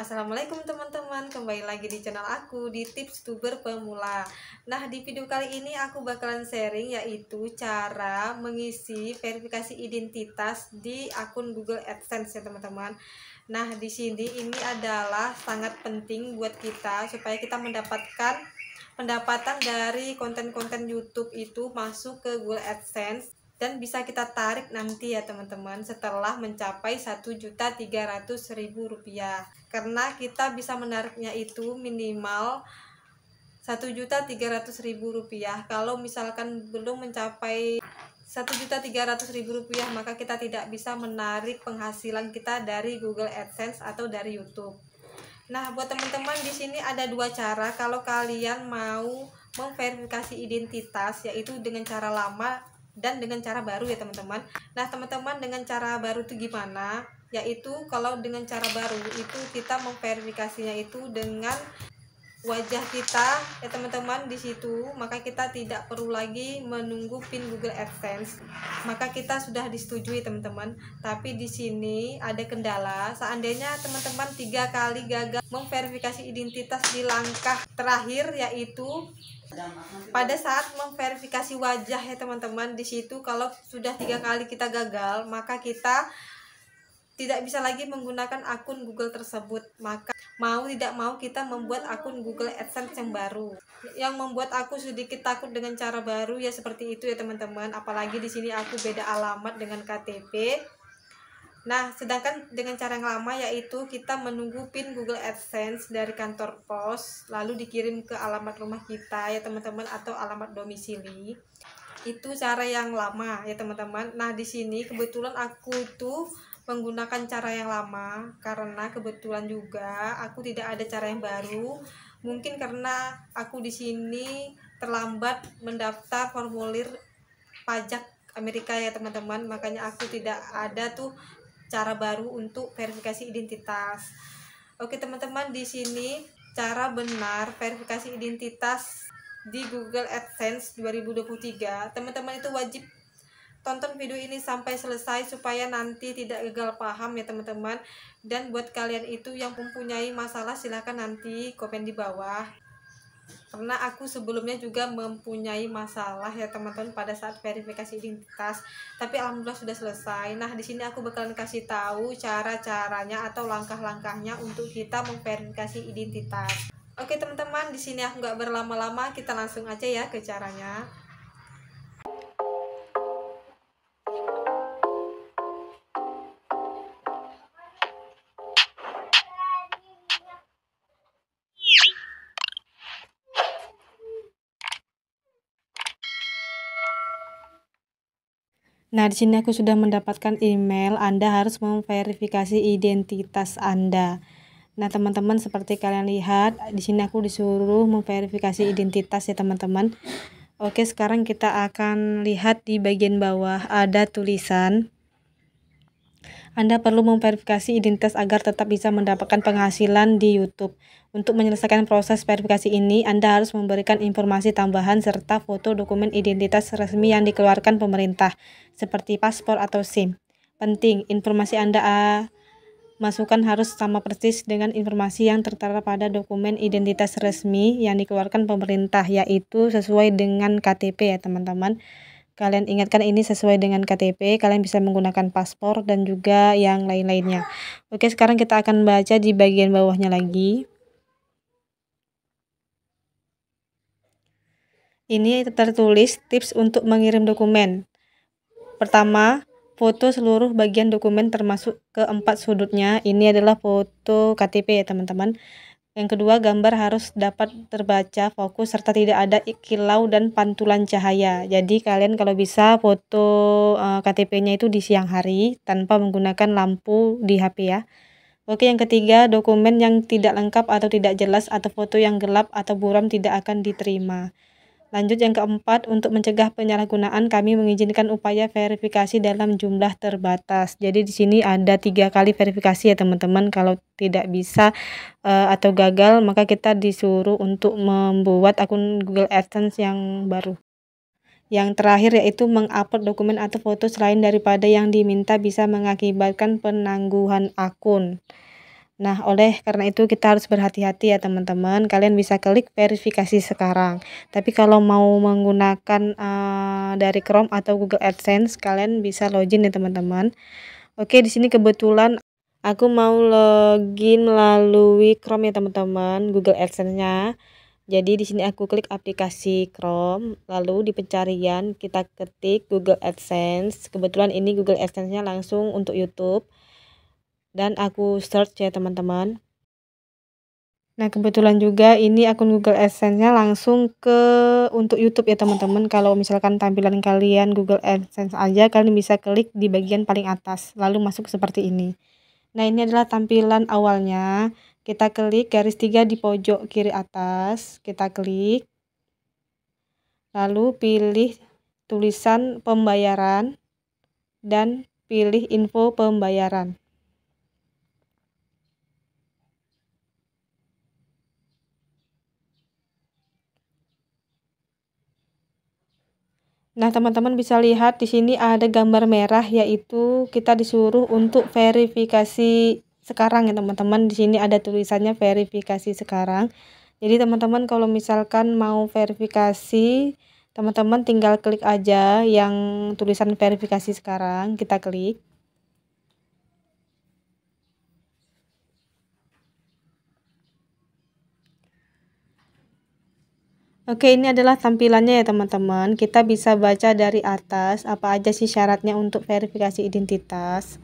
Assalamualaikum teman-teman, kembali lagi di channel aku di tips tuber pemula. Nah di video kali ini aku bakalan sharing yaitu cara mengisi verifikasi identitas di akun Google AdSense ya teman-teman. Nah di sini ini adalah sangat penting buat kita supaya kita mendapatkan pendapatan dari konten-konten YouTube itu masuk ke Google AdSense dan bisa kita tarik nanti ya teman-teman setelah mencapai Rp1.300.000 karena kita bisa menariknya itu minimal Rp1.300.000 kalau misalkan belum mencapai Rp1.300.000 maka kita tidak bisa menarik penghasilan kita dari Google AdSense atau dari YouTube. Nah, buat teman-teman di sini ada dua cara. Kalau kalian mau memverifikasi identitas yaitu dengan cara lama dan dengan cara baru ya teman-teman. Nah teman-teman dengan cara baru itu gimana? Yaitu kalau dengan cara baru itu kita memverifikasinya itu dengan wajah kita ya teman-teman di situ. Maka kita tidak perlu lagi menunggu pin Google AdSense. Maka kita sudah disetujui teman-teman. Tapi di sini ada kendala. Seandainya teman-teman tiga kali gagal memverifikasi identitas di langkah terakhir yaitu pada saat memverifikasi wajah ya teman-teman di situ kalau sudah tiga kali kita gagal maka kita tidak bisa lagi menggunakan akun Google tersebut maka mau tidak mau kita membuat akun Google AdSense yang baru yang membuat aku sedikit takut dengan cara baru ya seperti itu ya teman-teman apalagi di sini aku beda alamat dengan KTP Nah, sedangkan dengan cara yang lama yaitu kita menunggu PIN Google AdSense dari kantor pos lalu dikirim ke alamat rumah kita ya teman-teman atau alamat domisili. Itu cara yang lama ya teman-teman. Nah, di sini kebetulan aku tuh menggunakan cara yang lama karena kebetulan juga aku tidak ada cara yang baru. Mungkin karena aku di sini terlambat mendaftar formulir pajak Amerika ya teman-teman makanya aku tidak ada tuh cara baru untuk verifikasi identitas. Oke teman-teman di sini cara benar verifikasi identitas di Google AdSense 2023. Teman-teman itu wajib tonton video ini sampai selesai supaya nanti tidak gagal paham ya teman-teman. Dan buat kalian itu yang mempunyai masalah silahkan nanti komen di bawah. Karena aku sebelumnya juga mempunyai masalah ya teman-teman pada saat verifikasi identitas. Tapi alhamdulillah sudah selesai. Nah di sini aku bakalan kasih tahu cara-caranya atau langkah-langkahnya untuk kita memverifikasi identitas. Oke teman-teman di sini aku nggak berlama-lama. Kita langsung aja ya ke caranya Nah, di sini aku sudah mendapatkan email, Anda harus memverifikasi identitas Anda. Nah, teman-teman seperti kalian lihat, di sini aku disuruh memverifikasi identitas ya, teman-teman. Oke, sekarang kita akan lihat di bagian bawah ada tulisan anda perlu memverifikasi identitas agar tetap bisa mendapatkan penghasilan di YouTube. Untuk menyelesaikan proses verifikasi ini, Anda harus memberikan informasi tambahan serta foto dokumen identitas resmi yang dikeluarkan pemerintah, seperti paspor atau SIM. Penting, informasi Anda masukkan harus sama persis dengan informasi yang tertera pada dokumen identitas resmi yang dikeluarkan pemerintah, yaitu sesuai dengan KTP ya teman-teman kalian ingatkan ini sesuai dengan KTP, kalian bisa menggunakan paspor dan juga yang lain-lainnya. Oke, sekarang kita akan baca di bagian bawahnya lagi. Ini tertulis tips untuk mengirim dokumen. Pertama, foto seluruh bagian dokumen termasuk keempat sudutnya. Ini adalah foto KTP ya teman-teman. Yang kedua, gambar harus dapat terbaca, fokus, serta tidak ada kilau dan pantulan cahaya. Jadi kalian kalau bisa foto uh, eh, KTP-nya itu di siang hari tanpa menggunakan lampu di HP ya. Oke, yang ketiga, dokumen yang tidak lengkap atau tidak jelas atau foto yang gelap atau buram tidak akan diterima. Lanjut yang keempat, untuk mencegah penyalahgunaan, kami mengizinkan upaya verifikasi dalam jumlah terbatas. Jadi di sini ada tiga kali verifikasi ya teman-teman. Kalau tidak bisa uh, atau gagal, maka kita disuruh untuk membuat akun Google AdSense yang baru. Yang terakhir yaitu mengupload dokumen atau foto selain daripada yang diminta bisa mengakibatkan penangguhan akun. Nah, oleh karena itu kita harus berhati-hati ya teman-teman. Kalian bisa klik verifikasi sekarang. Tapi kalau mau menggunakan uh, dari Chrome atau Google AdSense, kalian bisa login ya teman-teman. Oke, di sini kebetulan aku mau login melalui Chrome ya teman-teman, Google AdSense-nya. Jadi di sini aku klik aplikasi Chrome, lalu di pencarian kita ketik Google AdSense. Kebetulan ini Google AdSense-nya langsung untuk YouTube dan aku search ya teman-teman. Nah kebetulan juga ini akun Google AdSense-nya langsung ke untuk YouTube ya teman-teman. Kalau misalkan tampilan kalian Google AdSense aja kalian bisa klik di bagian paling atas lalu masuk seperti ini. Nah ini adalah tampilan awalnya. Kita klik garis tiga di pojok kiri atas. Kita klik. Lalu pilih tulisan pembayaran dan pilih info pembayaran Nah, teman-teman bisa lihat di sini ada gambar merah yaitu kita disuruh untuk verifikasi sekarang ya teman-teman. Di sini ada tulisannya verifikasi sekarang. Jadi teman-teman kalau misalkan mau verifikasi, teman-teman tinggal klik aja yang tulisan verifikasi sekarang, kita klik. Oke, ini adalah tampilannya ya teman-teman. Kita bisa baca dari atas apa aja sih syaratnya untuk verifikasi identitas.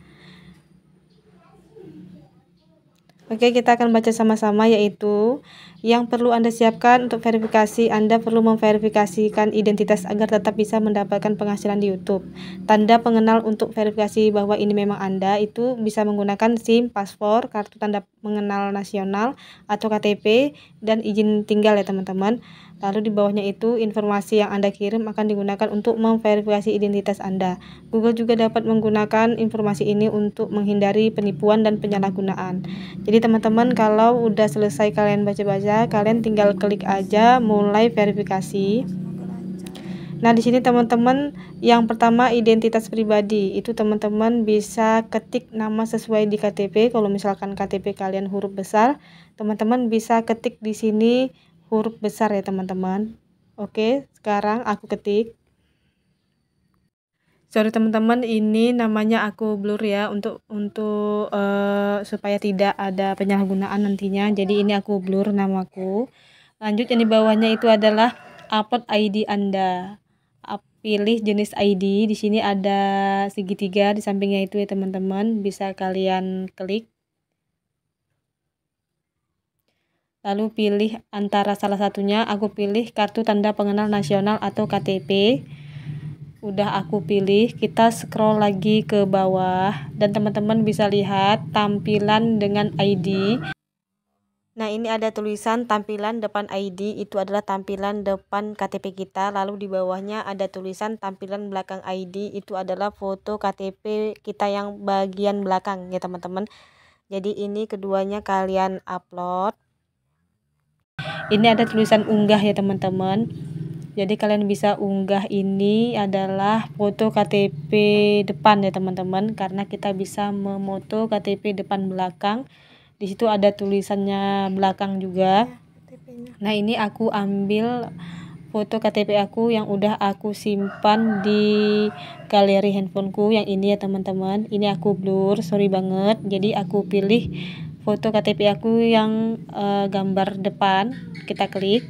Oke, kita akan baca sama-sama yaitu yang perlu Anda siapkan untuk verifikasi, Anda perlu memverifikasikan identitas agar tetap bisa mendapatkan penghasilan di YouTube. Tanda pengenal untuk verifikasi bahwa ini memang Anda itu bisa menggunakan SIM, paspor, kartu tanda mengenal nasional atau KTP dan izin tinggal ya teman-teman. Lalu di bawahnya itu informasi yang Anda kirim akan digunakan untuk memverifikasi identitas Anda. Google juga dapat menggunakan informasi ini untuk menghindari penipuan dan penyalahgunaan. Jadi teman-teman kalau udah selesai kalian baca-baca, kalian tinggal klik aja mulai verifikasi. Nah, di sini teman-teman yang pertama identitas pribadi. Itu teman-teman bisa ketik nama sesuai di KTP. Kalau misalkan KTP kalian huruf besar, teman-teman bisa ketik di sini huruf besar ya teman-teman. Oke sekarang aku ketik. Sorry teman-teman ini namanya aku blur ya untuk untuk uh, supaya tidak ada penyalahgunaan nantinya. Jadi ini aku blur namaku. Lanjut yang di bawahnya itu adalah upload ID Anda. Pilih jenis ID di sini ada segitiga di sampingnya itu ya teman-teman. Bisa kalian klik lalu pilih antara salah satunya aku pilih kartu tanda pengenal nasional atau KTP udah aku pilih kita scroll lagi ke bawah dan teman-teman bisa lihat tampilan dengan ID Nah ini ada tulisan tampilan depan ID itu adalah tampilan depan KTP kita. Lalu di bawahnya ada tulisan tampilan belakang ID itu adalah foto KTP kita yang bagian belakang ya teman-teman. Jadi ini keduanya kalian upload ini ada tulisan unggah ya teman-teman. Jadi kalian bisa unggah ini adalah foto KTP depan ya teman-teman. Karena kita bisa memoto KTP depan belakang. Di situ ada tulisannya belakang juga. Nah ini aku ambil foto KTP aku yang udah aku simpan di galeri handphoneku yang ini ya teman-teman. Ini aku blur sorry banget. Jadi aku pilih foto KTP aku yang uh, gambar depan. Kita klik.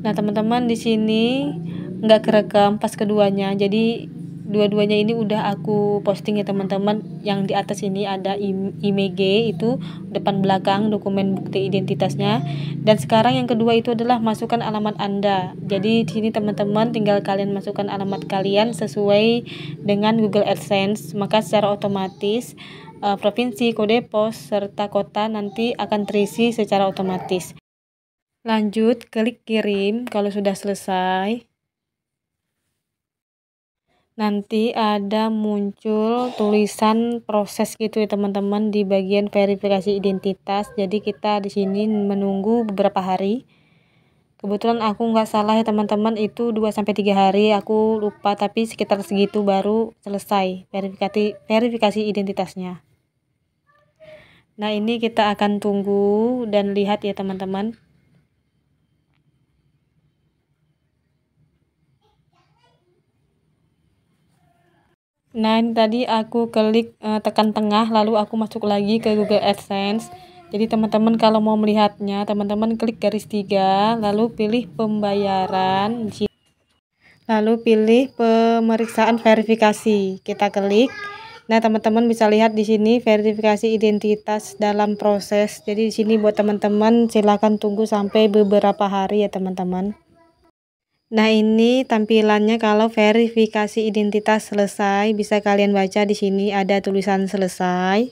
Nah teman-teman di sini nggak kerekam pas keduanya. Jadi dua-duanya ini udah aku posting ya teman-teman. Yang di atas ini ada IMG itu depan belakang dokumen bukti identitasnya. Dan sekarang yang kedua itu adalah masukkan alamat anda. Jadi di sini teman-teman tinggal kalian masukkan alamat kalian sesuai dengan Google AdSense. Maka secara otomatis uh, provinsi kode pos serta kota nanti akan terisi secara otomatis. Lanjut klik kirim. Kalau sudah selesai nanti ada muncul tulisan proses gitu ya teman-teman di bagian verifikasi identitas. Jadi kita di sini menunggu beberapa hari. Kebetulan aku nggak salah ya teman-teman itu 2-3 hari aku lupa tapi sekitar segitu baru selesai verifikasi verifikasi identitasnya. Nah ini kita akan tunggu dan lihat ya teman-teman Nah, ini tadi aku klik uh, tekan tengah lalu aku masuk lagi ke Google AdSense. Jadi teman-teman kalau mau melihatnya, teman-teman klik garis tiga, lalu pilih pembayaran, lalu pilih pemeriksaan verifikasi. Kita klik. Nah, teman-teman bisa lihat di sini verifikasi identitas dalam proses. Jadi di sini buat teman-teman silakan tunggu sampai beberapa hari ya, teman-teman. Nah, ini tampilannya kalau verifikasi identitas selesai, bisa kalian baca di sini ada tulisan selesai.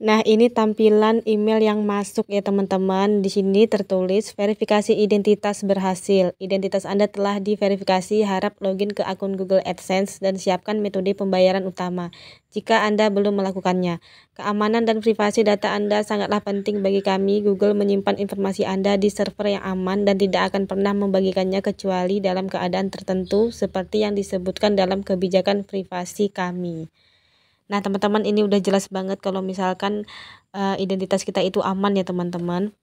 Nah, ini tampilan email yang masuk ya teman-teman. Di sini tertulis verifikasi identitas berhasil. Identitas Anda telah diverifikasi, harap login ke akun Google AdSense dan siapkan metode pembayaran utama jika Anda belum melakukannya. Keamanan dan privasi data Anda sangatlah penting bagi kami. Google menyimpan informasi Anda di server yang aman dan tidak akan pernah membagikannya kecuali dalam keadaan tertentu seperti yang disebutkan dalam kebijakan privasi kami. Nah, teman-teman ini udah jelas banget kalau misalkan uh, identitas kita itu aman ya, teman-teman.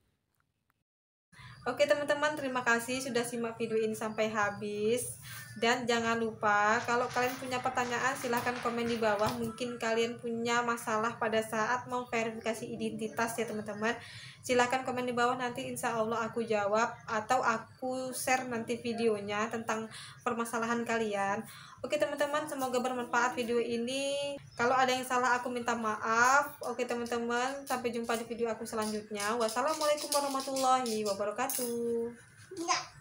Oke teman-teman terima kasih sudah simak video ini sampai habis. Dan jangan lupa kalau kalian punya pertanyaan silahkan komen di bawah. Mungkin kalian punya masalah pada saat mau verifikasi identitas ya teman-teman. Silahkan komen di bawah nanti insya Allah aku jawab atau aku share nanti videonya tentang permasalahan kalian Oke teman-teman, semoga bermanfaat video ini. Kalau ada yang salah aku minta maaf. Oke teman-teman, sampai jumpa di video aku selanjutnya. Wassalamualaikum warahmatullahi wabarakatuh. Ya.